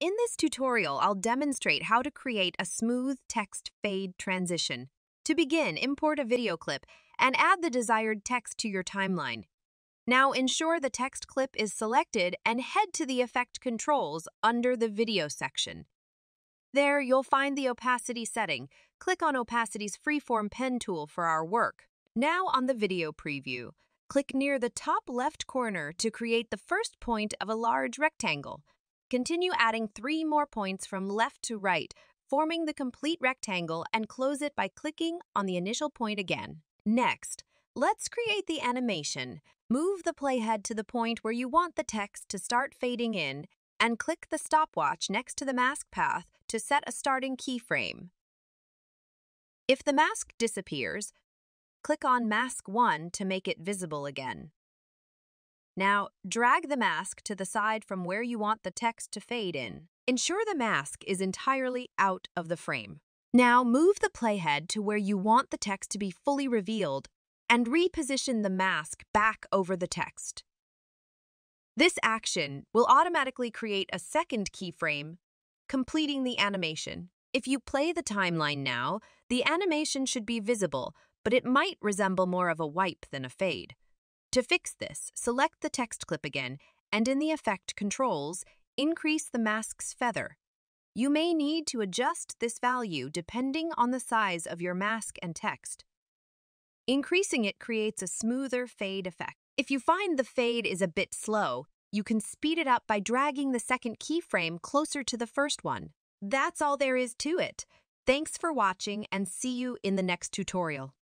In this tutorial, I'll demonstrate how to create a smooth text fade transition. To begin, import a video clip and add the desired text to your timeline. Now ensure the text clip is selected and head to the Effect Controls under the Video section. There, you'll find the opacity setting. Click on Opacity's Freeform Pen tool for our work. Now on the video preview, click near the top left corner to create the first point of a large rectangle. Continue adding three more points from left to right, forming the complete rectangle and close it by clicking on the initial point again. Next, let's create the animation. Move the playhead to the point where you want the text to start fading in and click the stopwatch next to the mask path to set a starting keyframe. If the mask disappears, click on Mask 1 to make it visible again. Now, drag the mask to the side from where you want the text to fade in. Ensure the mask is entirely out of the frame. Now, move the playhead to where you want the text to be fully revealed and reposition the mask back over the text. This action will automatically create a second keyframe, completing the animation. If you play the timeline now, the animation should be visible, but it might resemble more of a wipe than a fade. To fix this, select the text clip again, and in the Effect controls, increase the mask's feather. You may need to adjust this value depending on the size of your mask and text. Increasing it creates a smoother fade effect. If you find the fade is a bit slow, you can speed it up by dragging the second keyframe closer to the first one. That's all there is to it. Thanks for watching and see you in the next tutorial.